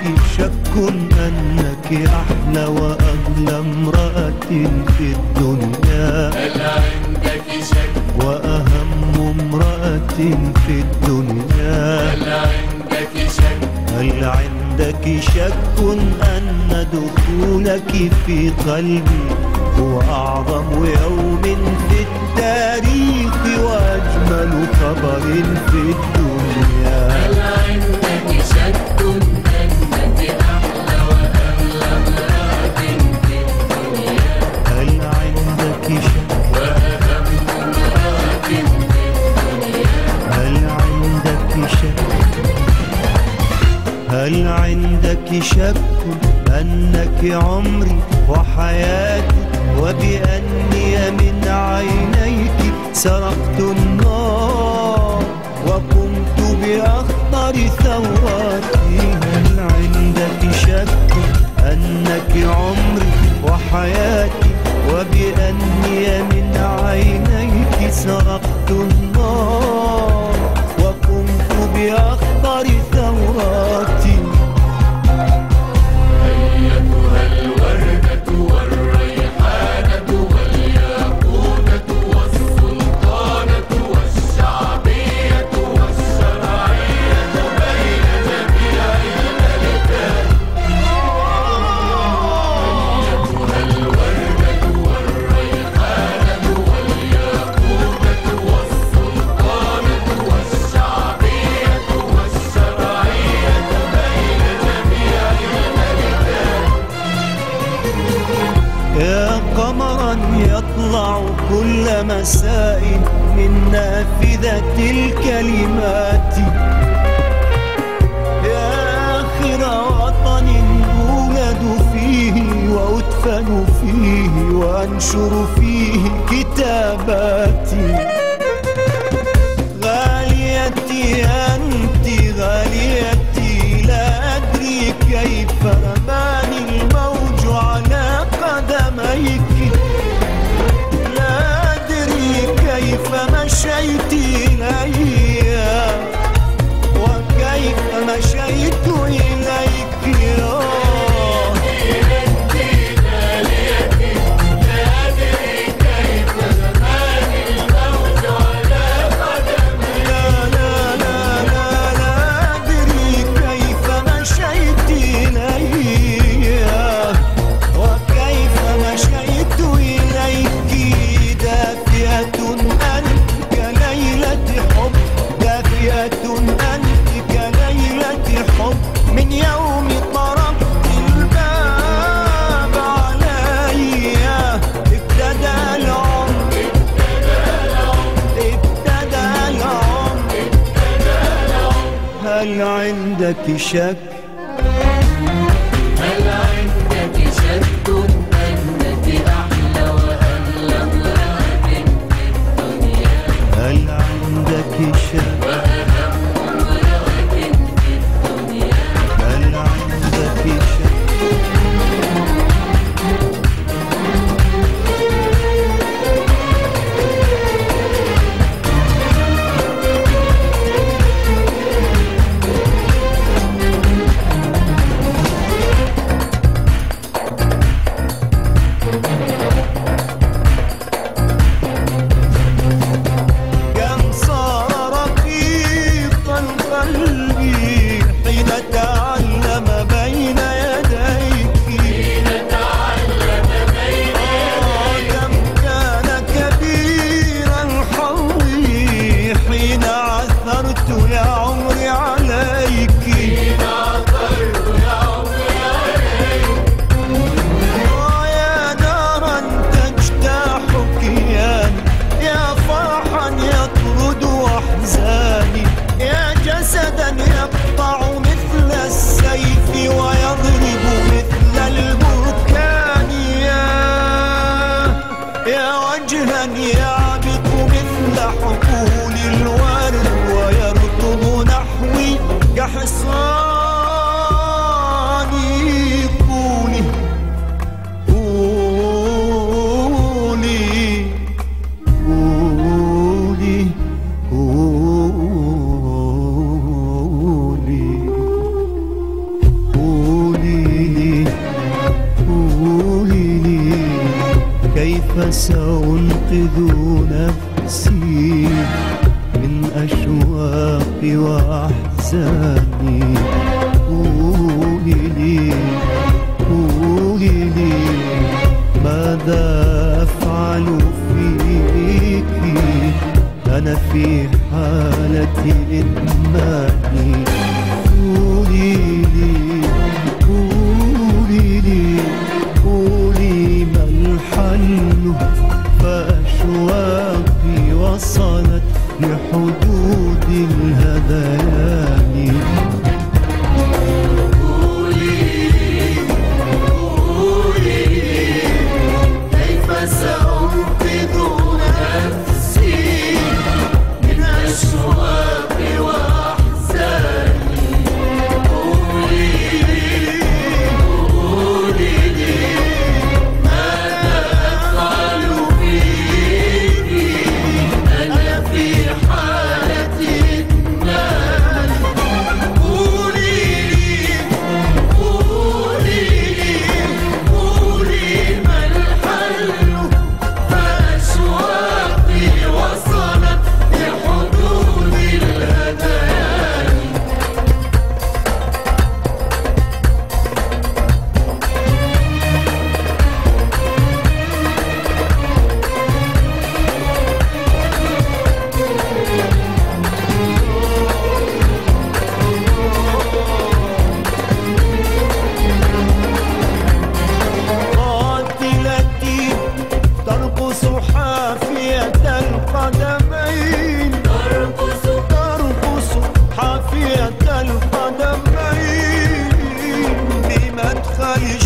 هل عندك شك أنك أحلى وأغلى امرأة في الدنيا. هل عندك شك. وأهم امرأة في الدنيا. هل عندك شك. هل عندك شك أن دخولك في قلبي هو أعظم يوم في التاريخ وأجمل خبر في الدنيا؟ هل عندك شك. عندك شك أنك عمري وحياتي وبأني من عينيك سرقت النار وقمت بأخطر ثوراتي. هل عندك شك أنك عمري وحياتي وبأني من عينيك سرقت النار؟ كل مساء من نافذة الكلمات. يا آخر وطن أولد فيه وأدفن فيه وأنشر فيه كتاباتي. عندك شك؟ هل عندك شك؟ وسأنقذ نفسي من أشواقي وأحزاني. قولي لي قولي لي ماذا أفعل فيك؟ أنا في حالة إدماني هذا money